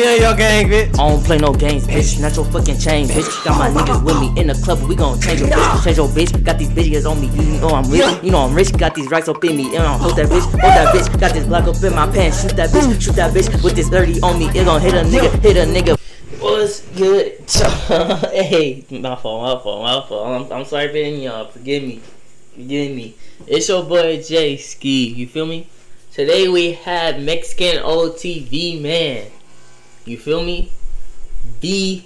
be in your gang, bitch. I don't play no games, bitch. Not your fucking chain, bitch. Got my oh, niggas with me in the club, we gon' change your bitch. Change your bitch. Got these bitches on me, you know I'm rich. You know I'm rich. Got these racks up in me, and I'm hold that bitch, hold that bitch. Got this block up in my pants, shoot that bitch, shoot that bitch with this 30 on me. It gon' hit a nigga, hit a nigga. What's good? hey, my fault, my fault, my fault. I'm, I'm sorry for y'all. Forgive me. Forgive me. It's your boy Jay Ski. You feel me? Today we have Mexican OT V-Man. You feel me? The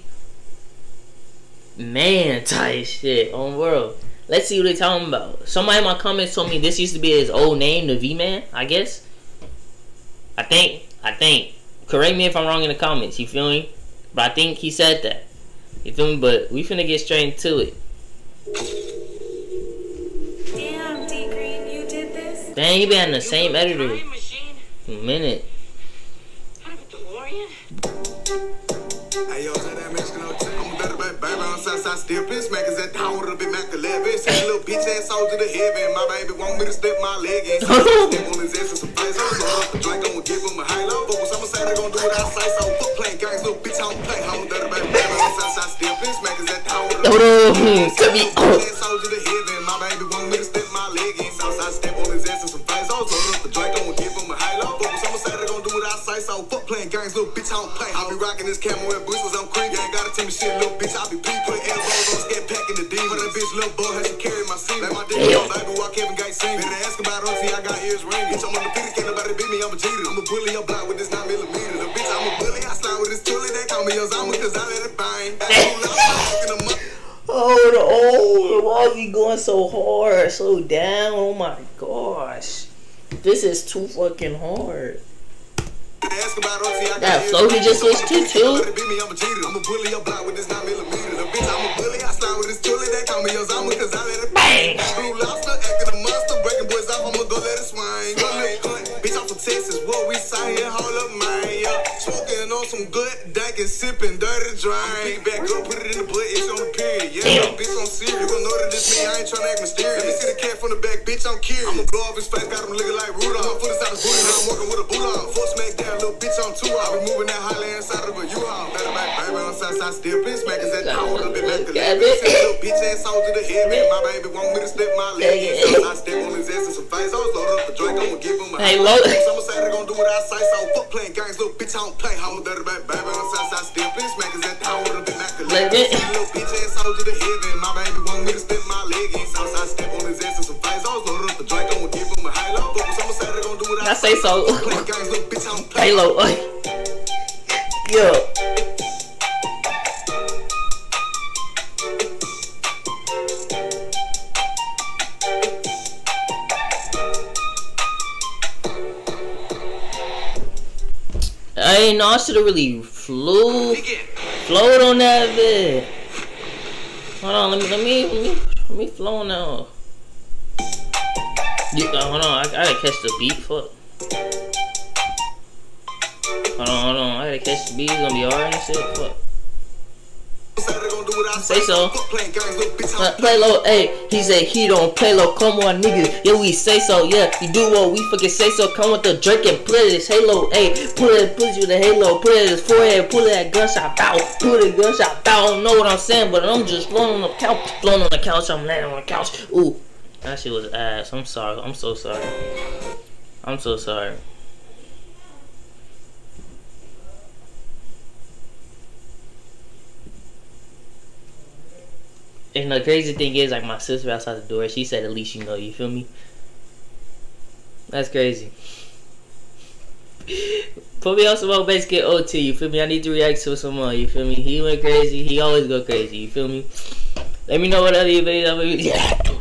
man type shit on world. Let's see what they talking about. Somebody in my comments told me this used to be his old name, the V Man. I guess. I think. I think. Correct me if I'm wrong in the comments. You feel me? But I think he said that. You feel me? But we finna get straight into it. Damn, D Green, you did this? Dang, you been in the same editor. A minute. Hey, yo, say that Mexican OT. I'm a better baby, baby on Southside still piss smackers at town with a bit Mac 11. Send a little bitch ass soul to the heaven. My baby want me to step my leg in. So I step on his ass and some face. I'm low the drink, I'm gonna give him a high low. But I'ma say they gon' do what I say. So fuck playing games, little bitch, I don't play. I'm a better baby, baby on Southside still piss smackers at town with a Hold on. Could be. Oh. Bitch ass soul to the heaven. My baby want I don't play. I be rocking this camel and boots, I'm cream. You ain't gotta tell me shit, little bitch. I be pee, put elbows on, scared packing the D. For that bitch, little boy, had to carry my seat. Like my dick, yo, baby, why Kevin Gates sing? Better ask about OT, I got ears ringing. Bitch, I'm on the fitty, can't nobody beat me, I'm a cheater. I'm a bully, I'm block with this 9 millimeter. The bitch, I'm a bully, I slide with this tully. They call me Osama, cause I let it bang. Oh, oh, why is he going so hard, so down? Oh my gosh. This is too fucking hard. That flow he just switched to, too. I'm a cheater. I'm a bully, I'm block with this 9 millimeter. The bitch, I'm a bully, I slide with this tully. They call me Osama, cause I let it Bang. Blue lobster, acting a monster, breaking boys off, I'ma go let it swing. Bitch, I'm from Texas, what we say here, hold up, man. Yeah. Smoking on some good dank and sipping dirty drink. Pick back up, put it in the butt, it's on the period. Yeah, Damn. bitch, I'm serious. You gon' know that this me, I ain't tryna act mysterious. Let me see the cat from the back, bitch, I'm curious. I'ma blow off his face, got him looking like Rudolph. Foot inside the booty, now I'm walking with a bulldog. Down, little bitch, I'm two. I be moving that highly inside of a U-Haul. Better back, baby, on Southside, still bitch, smackers at town with a bit back to left. Send little bitch ass soul to the heaven. My baby want me to step my leg. So I step on his ass and some face. I was loaded up a drink, I'ma give him a Hey, load- I'ma say they gon' do what I say. So fuck playing games, little bitch, I don't play. I'm a dirty baby, baby on Southside, still bitch, smackers at town with a bit back to left. a little bitch ass soul to the heaven. My baby want me to step my leg in. Southside step on I, say so. Halo. Yo. I ain't know I should have really flew, flowed on that bit. Hold on, let me, let me, let me, let me flow now. Yeah, uh, hold on, I, I gotta catch the beat. Fuck. Hold on, hold on. I gotta catch the beat. It's gonna be hard and shit. Fuck. Say so. Uh, play low, hey, he said he don't play low, come on nigga, yeah we say so, yeah, you do what we fucking say so, come with the Drake and put it halo, hey, put it, put you the halo, put it his forehead, pull that gunshot bow, put it gunshot bow, I don't know what I'm saying, but I'm just floating on the couch, floating on the couch, I'm laying on the couch, ooh, that shit was ass, I'm sorry, I'm so sorry, I'm so sorry. And the crazy thing is, like, my sister outside the door, she said, at least you know, you feel me? That's crazy. Put me on some more basic OT, you feel me? I need to react to some more, you feel me? He went crazy, he always go crazy, you feel me? Let me know what other videos I'm gonna.